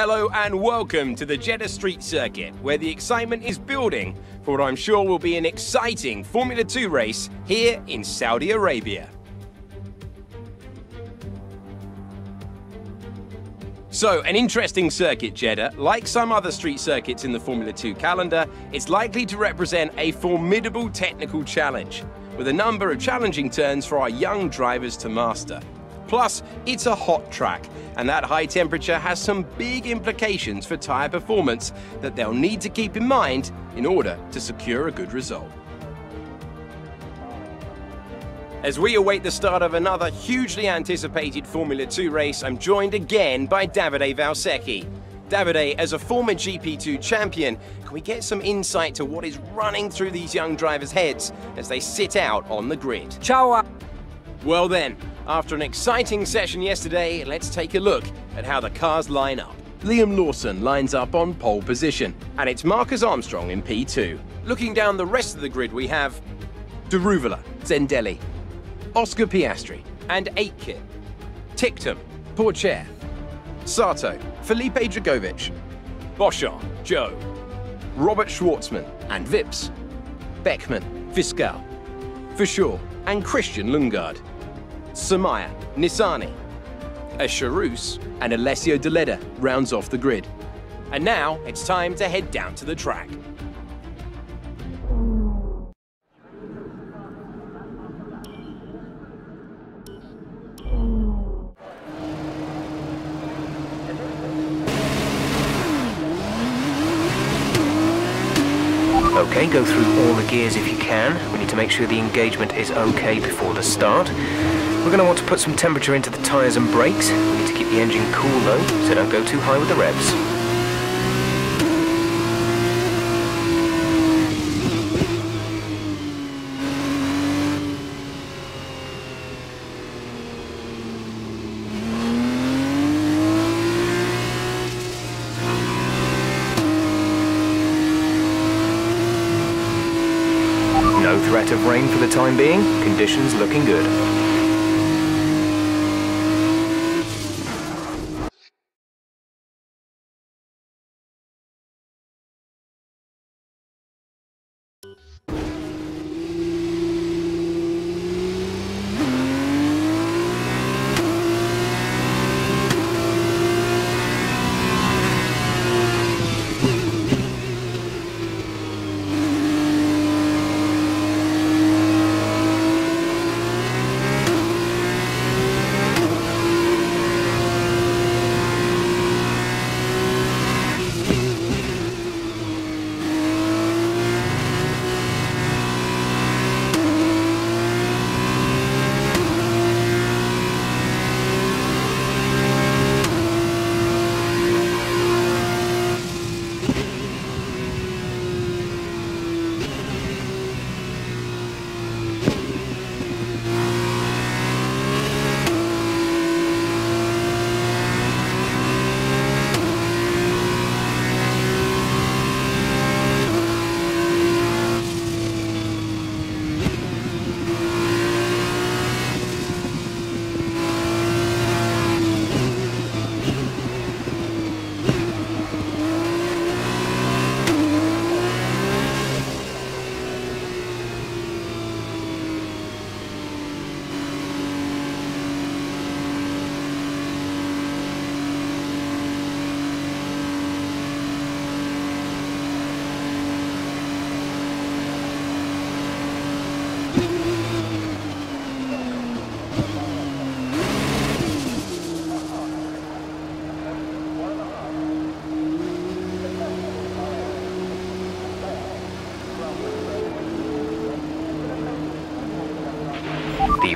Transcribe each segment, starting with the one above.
Hello and welcome to the Jeddah Street Circuit, where the excitement is building for what I'm sure will be an exciting Formula 2 race here in Saudi Arabia. So, an interesting circuit, Jeddah. Like some other street circuits in the Formula 2 calendar, it's likely to represent a formidable technical challenge, with a number of challenging turns for our young drivers to master. Plus, it's a hot track, and that high temperature has some big implications for tyre performance that they'll need to keep in mind in order to secure a good result. As we await the start of another hugely anticipated Formula 2 race, I'm joined again by Davide Valsecchi. Davide, as a former GP2 champion, can we get some insight to what is running through these young drivers' heads as they sit out on the grid? Ciao! Well then, after an exciting session yesterday, let's take a look at how the cars line up. Liam Lawson lines up on pole position, and it's Marcus Armstrong in P2. Looking down the rest of the grid, we have Daruvala, Zendeli, Oscar Piastri, and Aitken, Ticktum, Pourchaire, Sato, Felipe Drugovich, Boschung, Zhou, Robert Shwartzman, and Vips, Beckmann, Viscaal, Fischer, and Christian Lundgaard. Samaia, Nissany, Asharus, and Alessio Deledda rounds off the grid. And now it's time to head down to the track. Okay, go through all the gears if you can. We need to make sure the engagement is okay before the start. We're going to want to put some temperature into the tyres and brakes. We need to keep the engine cool though, so don't go too high with the revs. No of rain for the time being. Conditions looking good.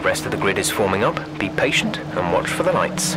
Rest of the grid is forming up. Be patient and watch for the lights.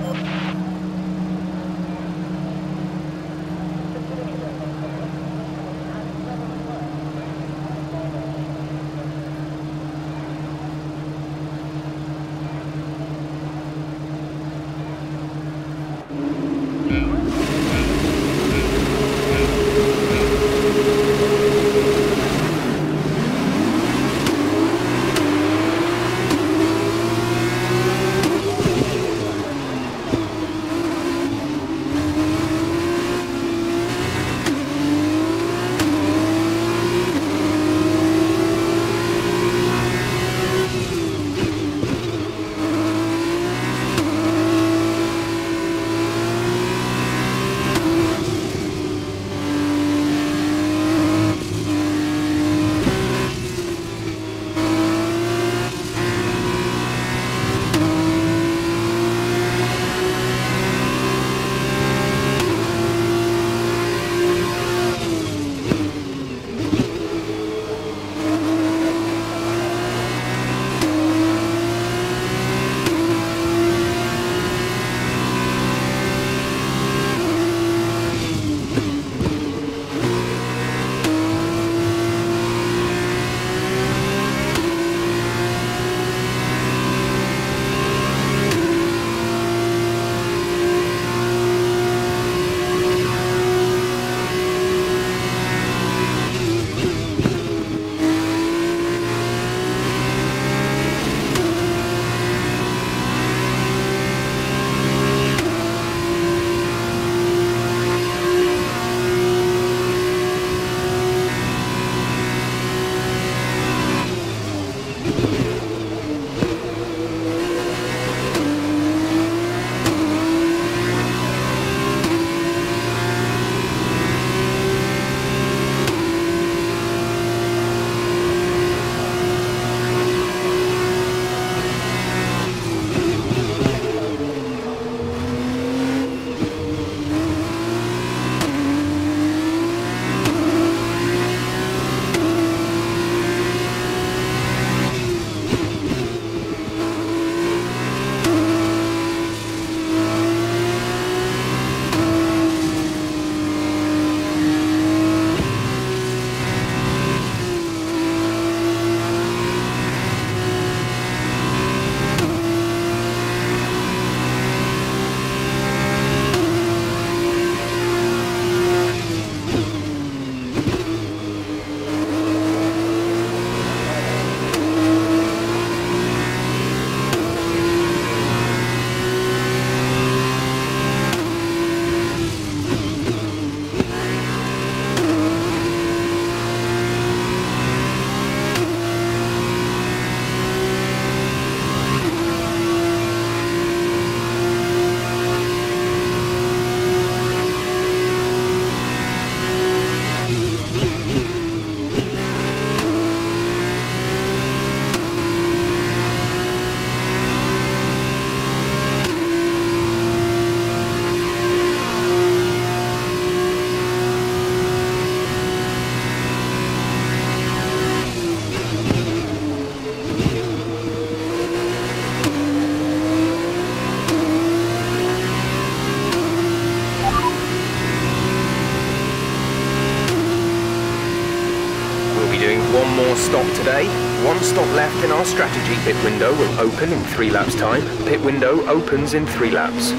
Pit window will open in three laps time. Pit window opens in three laps.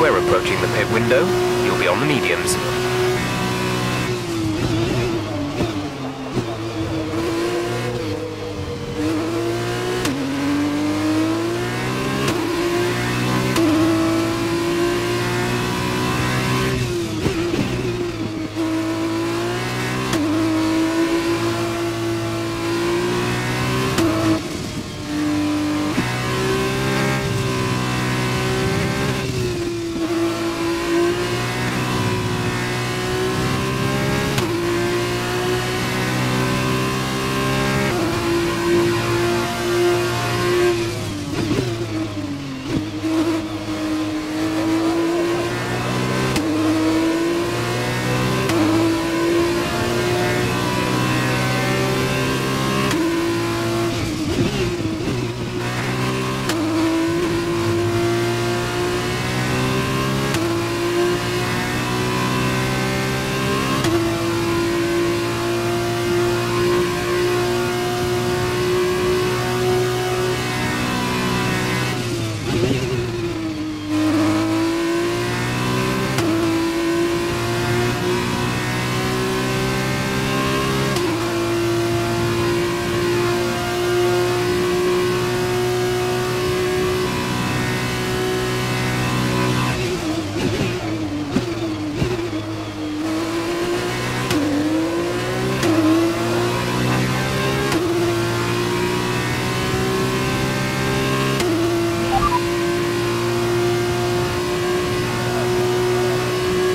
We're approaching the pit window. You'll be on the mediums.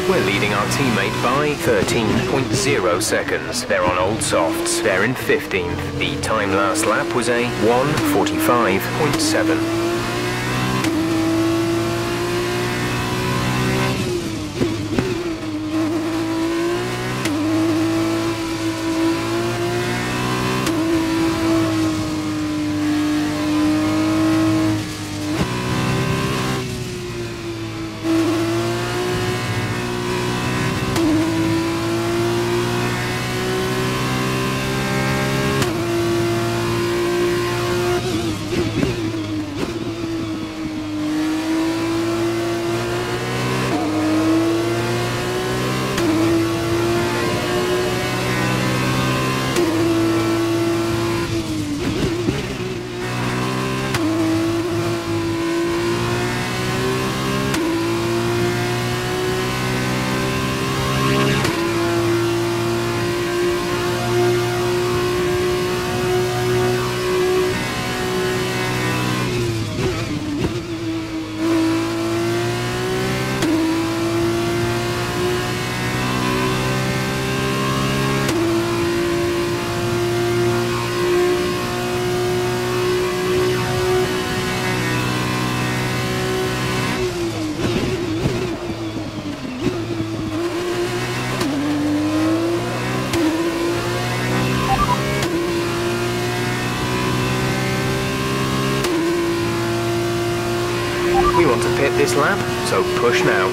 We're leading our teammate by 13.0 seconds. They're on old softs. They're in 15th. The time last lap was a 145.7. to pit this lap, so push now.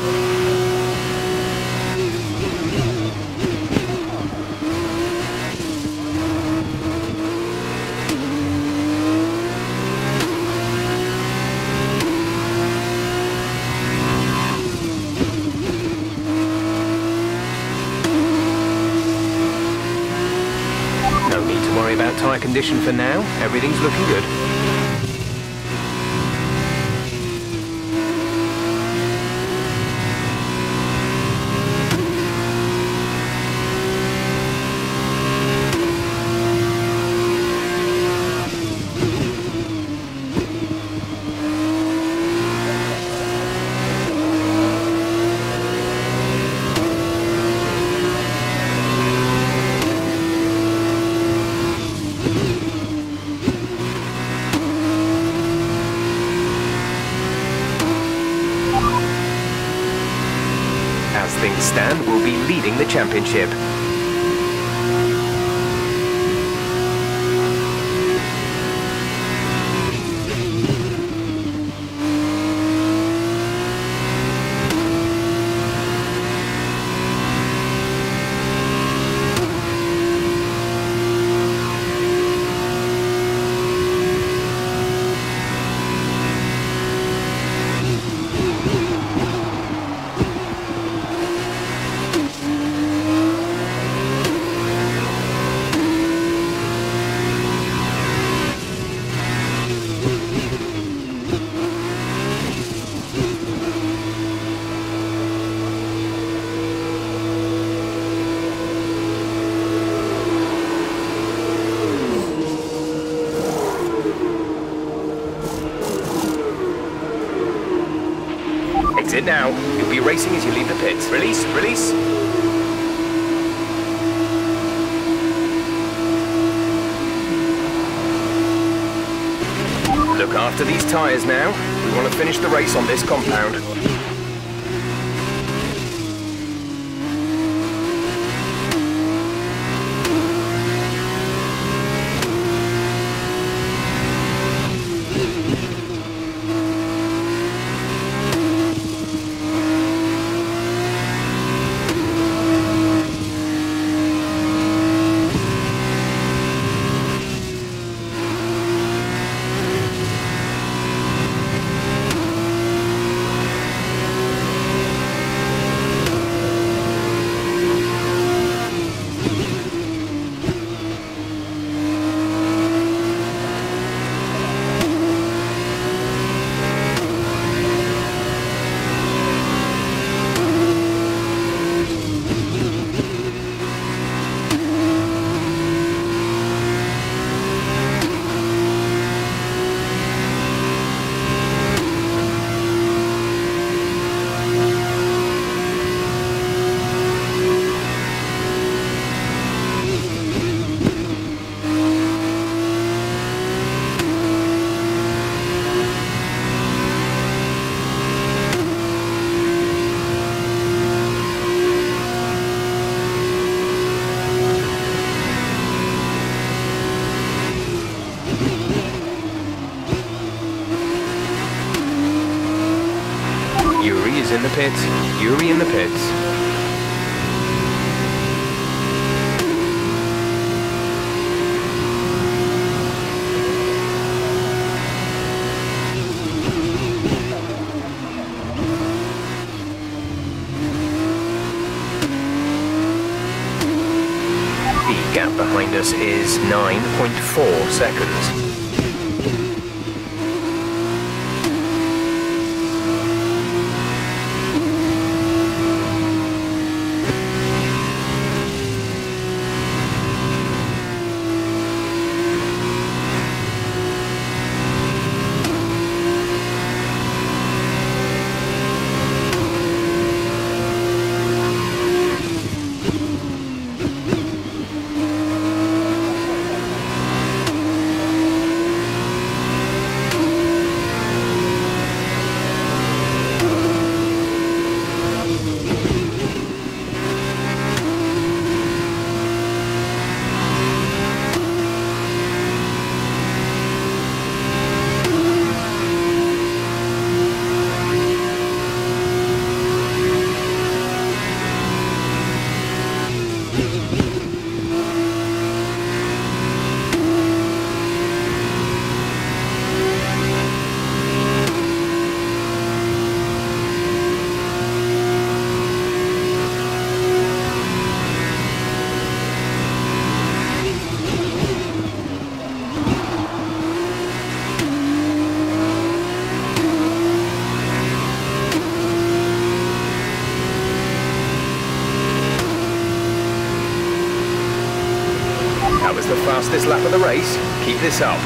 No need to worry about tyre condition for now, everything's looking good. Stand, we'll be leading the championship. Now. You'll be racing as you leave the pits. Release, release. Look after these tyres now. We want to finish the race on this compound. Is 9.4 seconds. This up.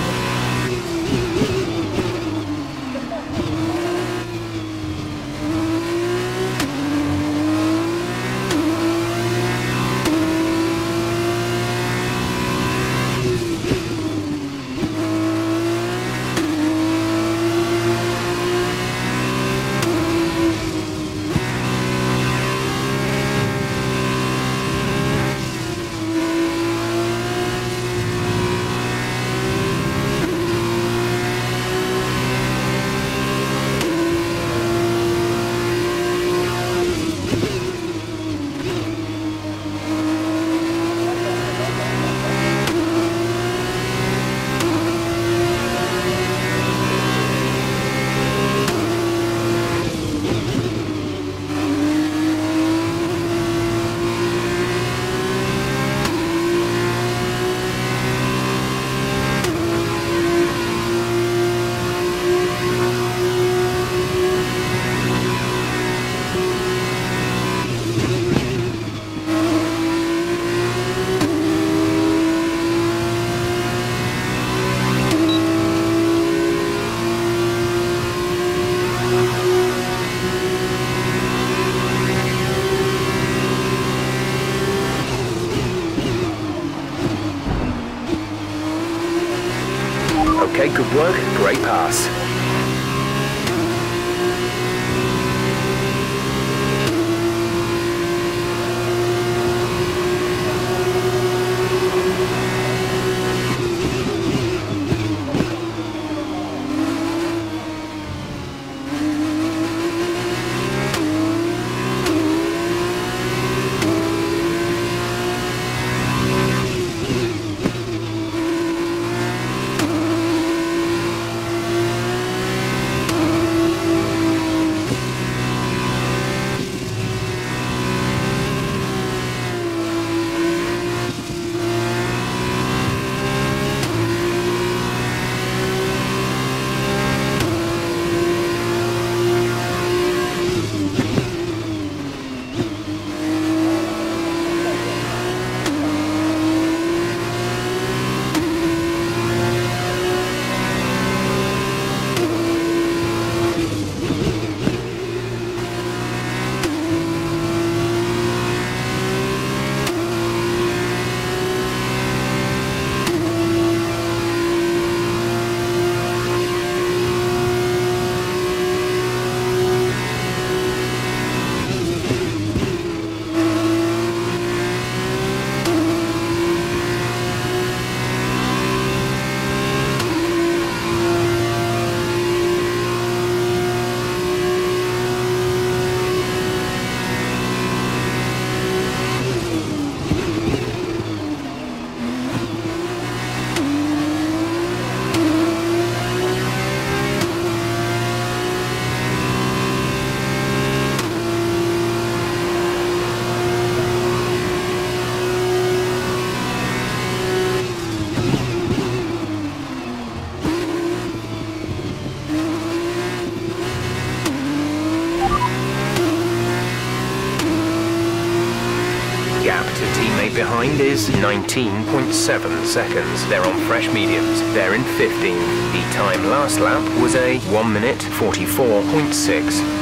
Is 19.7 seconds. They're on fresh mediums. They're in 15. The time last lap was a 1 minute 44.6.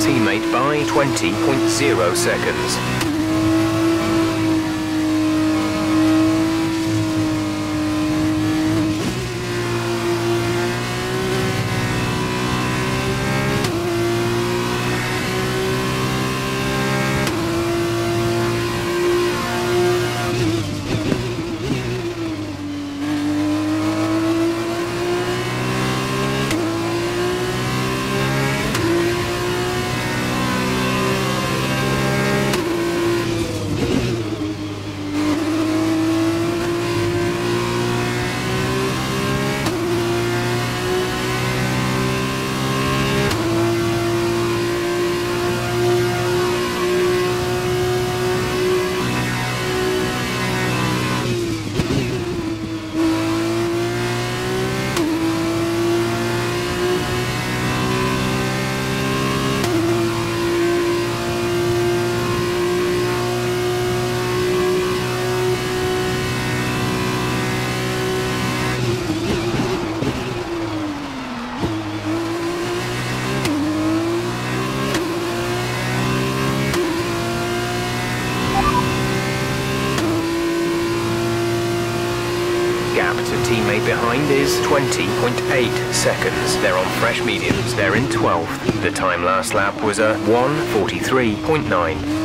teammate by 20.0 seconds. teammate behind is 20.8 seconds. They're on fresh mediums. They're in 12th. The time last lap was a 143.9.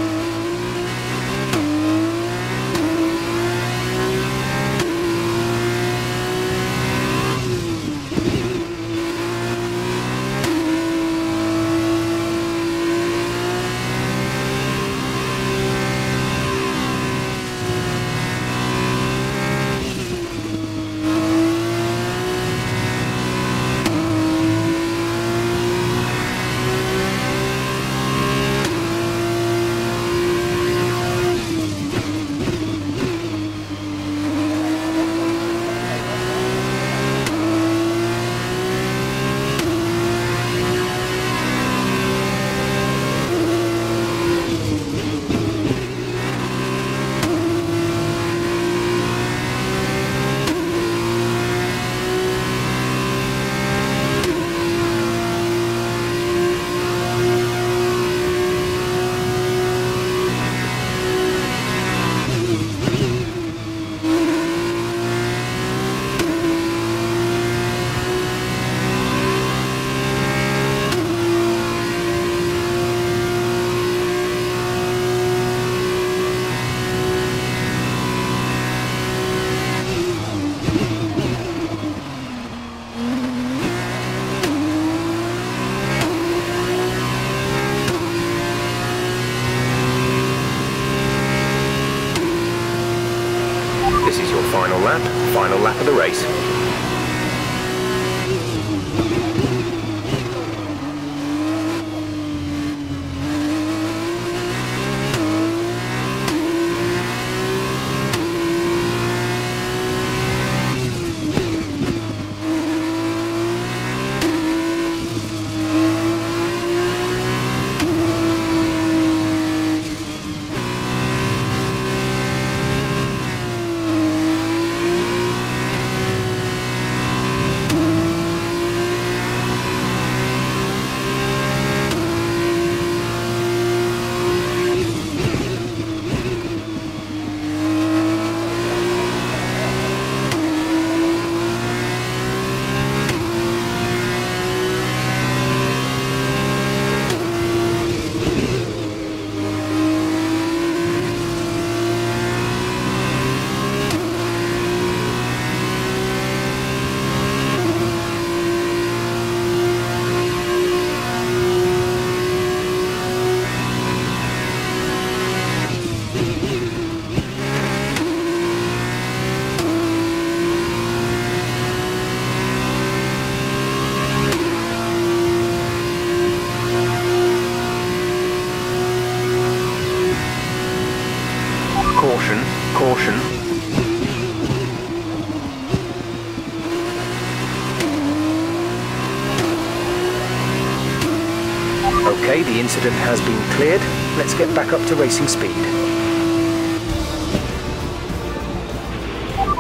incident has been cleared. Let's get back up to racing speed.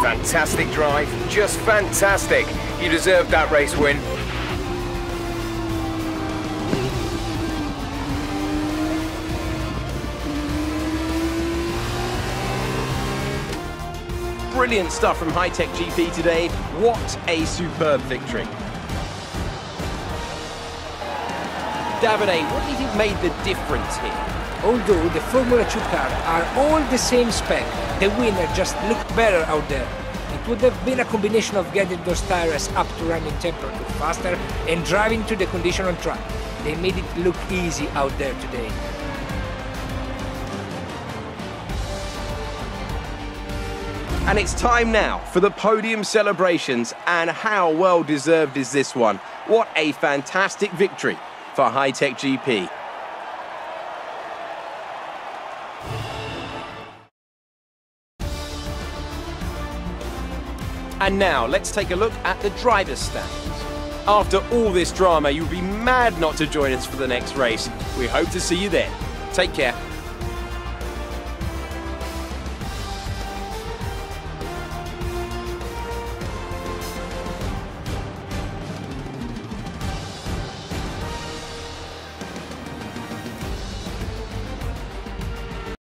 Fantastic drive, just fantastic. You deserved that race win. Brilliant stuff from Hitech GP today. What a superb victory. Davide, what do you think made the difference here? Although the Formula 2 cars are all the same spec, the winner just looked better out there. It would have been a combination of getting those tires up to running temperature faster and driving to the condition on track. They made it look easy out there today. And it's time now for the podium celebrations, and how well deserved is this one? What a fantastic victory for Hitech GP. And now, let's take a look at the driver's standings. After all this drama, you'd be mad not to join us for the next race. We hope to see you then. Take care.